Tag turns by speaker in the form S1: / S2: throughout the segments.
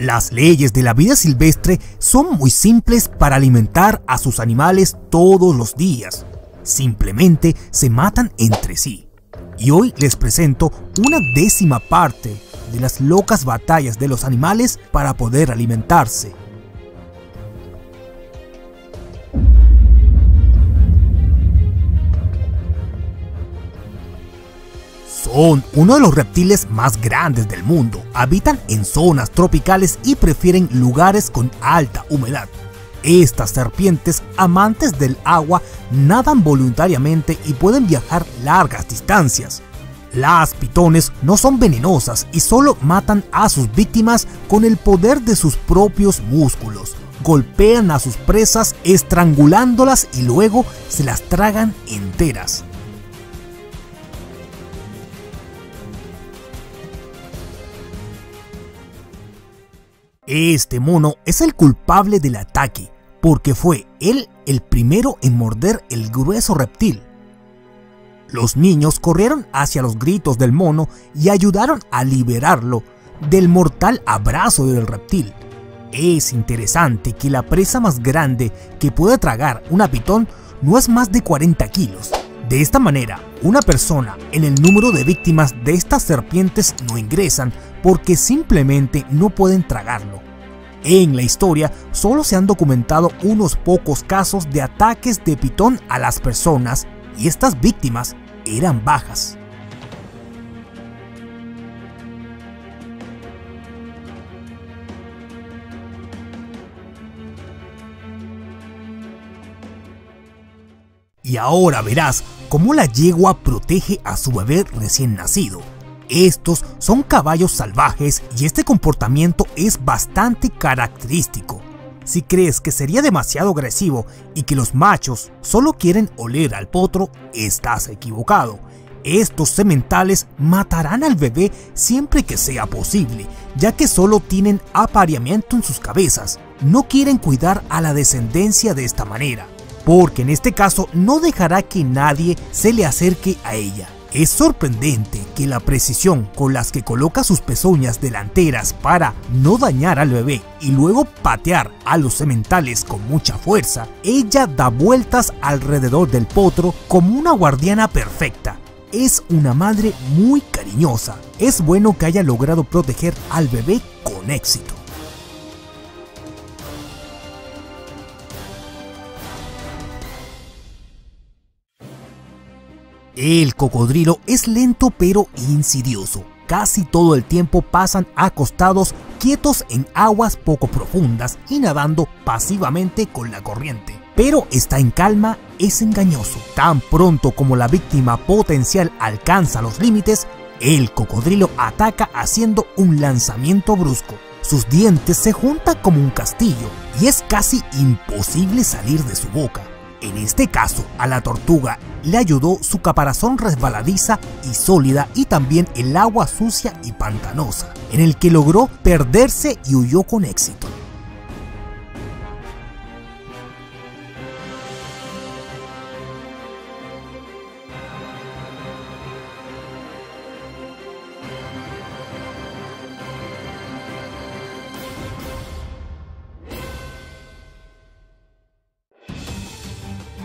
S1: Las leyes de la vida silvestre son muy simples para alimentar a sus animales todos los días. Simplemente se matan entre sí. Y hoy les presento una décima parte de las locas batallas de los animales para poder alimentarse. Son uno de los reptiles más grandes del mundo. Habitan en zonas tropicales y prefieren lugares con alta humedad. Estas serpientes, amantes del agua, nadan voluntariamente y pueden viajar largas distancias. Las pitones no son venenosas y solo matan a sus víctimas con el poder de sus propios músculos. Golpean a sus presas estrangulándolas y luego se las tragan enteras. Este mono es el culpable del ataque, porque fue él el primero en morder el grueso reptil. Los niños corrieron hacia los gritos del mono y ayudaron a liberarlo del mortal abrazo del reptil. Es interesante que la presa más grande que puede tragar una pitón no es más de 40 kilos. De esta manera, una persona en el número de víctimas de estas serpientes no ingresan porque simplemente no pueden tragarlo. En la historia solo se han documentado unos pocos casos de ataques de pitón a las personas y estas víctimas eran bajas. Y ahora verás cómo la yegua protege a su bebé recién nacido. Estos son caballos salvajes y este comportamiento es bastante característico. Si crees que sería demasiado agresivo y que los machos solo quieren oler al potro, estás equivocado. Estos sementales matarán al bebé siempre que sea posible, ya que solo tienen apareamiento en sus cabezas. No quieren cuidar a la descendencia de esta manera, porque en este caso no dejará que nadie se le acerque a ella. Es sorprendente que la precisión con las que coloca sus pezuñas delanteras para no dañar al bebé y luego patear a los sementales con mucha fuerza, ella da vueltas alrededor del potro como una guardiana perfecta. Es una madre muy cariñosa. Es bueno que haya logrado proteger al bebé con éxito. El cocodrilo es lento pero insidioso. Casi todo el tiempo pasan acostados, quietos en aguas poco profundas y nadando pasivamente con la corriente. Pero está en calma, es engañoso. Tan pronto como la víctima potencial alcanza los límites, el cocodrilo ataca haciendo un lanzamiento brusco. Sus dientes se juntan como un castillo y es casi imposible salir de su boca. En este caso, a la tortuga le ayudó su caparazón resbaladiza y sólida y también el agua sucia y pantanosa, en el que logró perderse y huyó con éxito.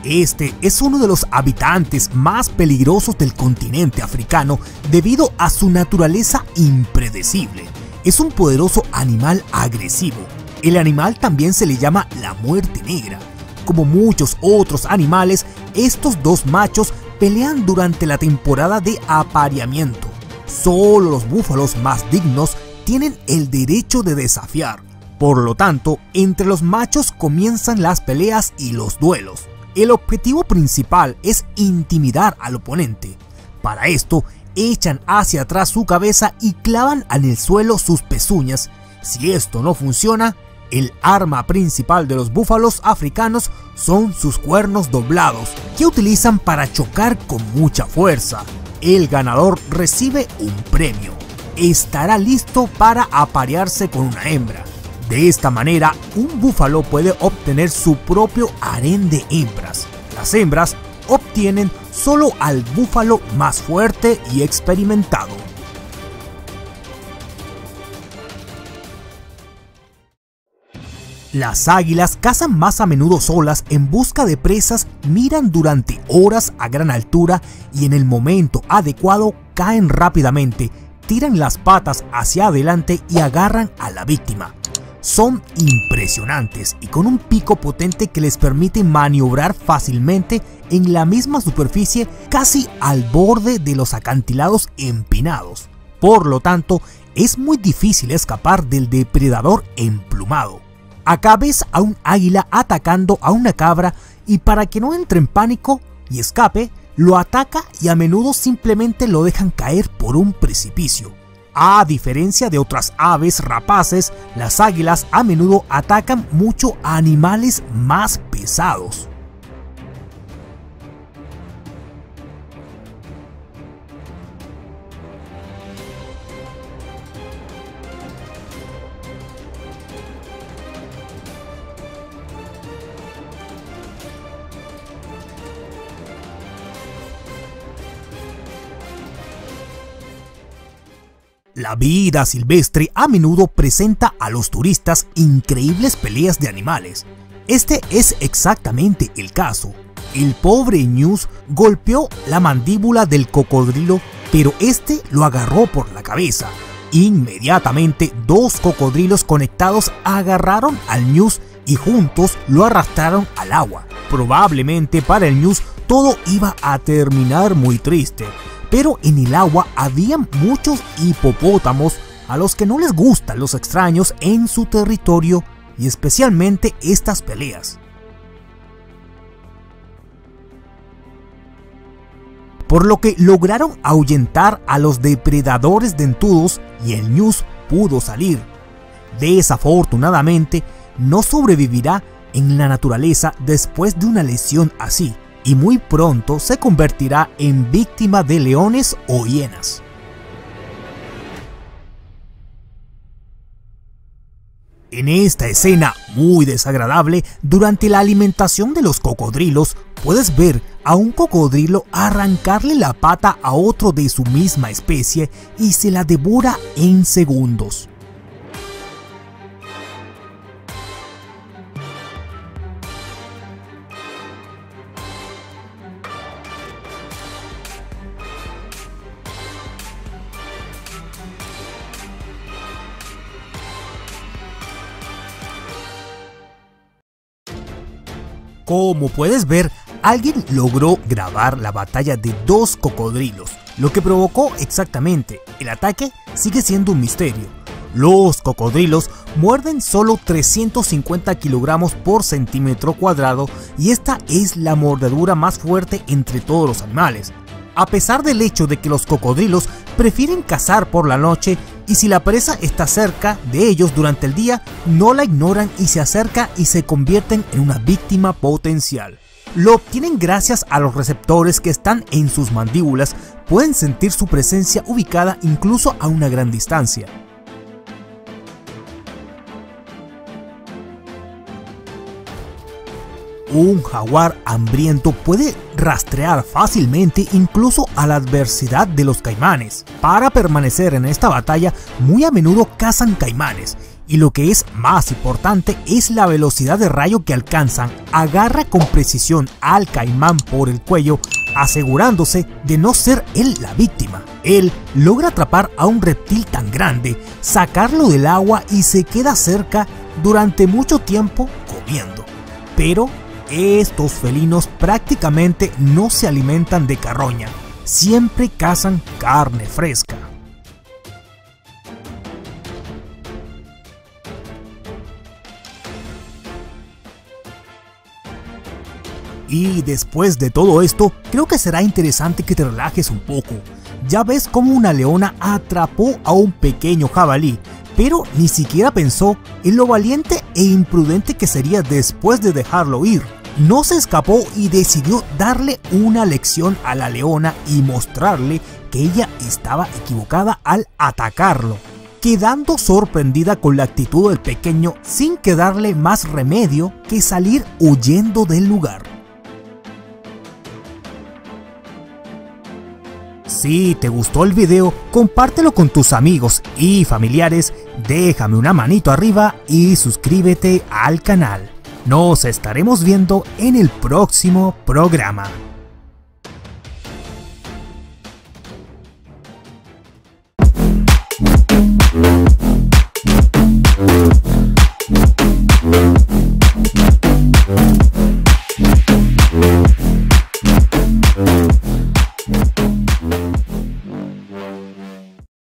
S1: Este es uno de los habitantes más peligrosos del continente africano debido a su naturaleza impredecible. Es un poderoso animal agresivo. El animal también se le llama la muerte negra. Como muchos otros animales, estos dos machos pelean durante la temporada de apareamiento. Solo los búfalos más dignos tienen el derecho de desafiar. Por lo tanto, entre los machos comienzan las peleas y los duelos. El objetivo principal es intimidar al oponente. Para esto, echan hacia atrás su cabeza y clavan en el suelo sus pezuñas. Si esto no funciona, el arma principal de los búfalos africanos son sus cuernos doblados, que utilizan para chocar con mucha fuerza. El ganador recibe un premio. Estará listo para aparearse con una hembra. De esta manera, un búfalo puede obtener su propio harén de hembras. Las hembras obtienen solo al búfalo más fuerte y experimentado. Las águilas cazan más a menudo solas en busca de presas, miran durante horas a gran altura y en el momento adecuado caen rápidamente, tiran las patas hacia adelante y agarran a la víctima. Son impresionantes y con un pico potente que les permite maniobrar fácilmente en la misma superficie casi al borde de los acantilados empinados. Por lo tanto, es muy difícil escapar del depredador emplumado. Acá ves a un águila atacando a una cabra y para que no entre en pánico y escape, lo ataca y a menudo simplemente lo dejan caer por un precipicio. A diferencia de otras aves rapaces, las águilas a menudo atacan mucho a animales más pesados. La vida silvestre a menudo presenta a los turistas increíbles peleas de animales. Este es exactamente el caso. El pobre News golpeó la mandíbula del cocodrilo, pero este lo agarró por la cabeza. Inmediatamente, dos cocodrilos conectados agarraron al News y juntos lo arrastraron al agua. Probablemente para el News todo iba a terminar muy triste pero en el agua había muchos hipopótamos a los que no les gustan los extraños en su territorio y especialmente estas peleas. Por lo que lograron ahuyentar a los depredadores dentudos y el News pudo salir. Desafortunadamente, no sobrevivirá en la naturaleza después de una lesión así y muy pronto se convertirá en víctima de leones o hienas. En esta escena muy desagradable, durante la alimentación de los cocodrilos, puedes ver a un cocodrilo arrancarle la pata a otro de su misma especie y se la devora en segundos. Como puedes ver, alguien logró grabar la batalla de dos cocodrilos. Lo que provocó exactamente el ataque sigue siendo un misterio. Los cocodrilos muerden solo 350 kilogramos por centímetro cuadrado y esta es la mordedura más fuerte entre todos los animales. A pesar del hecho de que los cocodrilos prefieren cazar por la noche y si la presa está cerca de ellos durante el día, no la ignoran y se acerca y se convierten en una víctima potencial. Lo obtienen gracias a los receptores que están en sus mandíbulas, pueden sentir su presencia ubicada incluso a una gran distancia. Un jaguar hambriento puede rastrear fácilmente incluso a la adversidad de los caimanes. Para permanecer en esta batalla, muy a menudo cazan caimanes, y lo que es más importante es la velocidad de rayo que alcanzan. Agarra con precisión al caimán por el cuello, asegurándose de no ser él la víctima. Él logra atrapar a un reptil tan grande, sacarlo del agua y se queda cerca durante mucho tiempo comiendo. Pero estos felinos prácticamente no se alimentan de carroña, siempre cazan carne fresca. Y después de todo esto, creo que será interesante que te relajes un poco. Ya ves cómo una leona atrapó a un pequeño jabalí, pero ni siquiera pensó en lo valiente e imprudente que sería después de dejarlo ir no se escapó y decidió darle una lección a la leona y mostrarle que ella estaba equivocada al atacarlo, quedando sorprendida con la actitud del pequeño sin quedarle más remedio que salir huyendo del lugar. Si te gustó el video, compártelo con tus amigos y familiares, déjame una manito arriba y suscríbete al canal. Nos estaremos viendo en el próximo programa.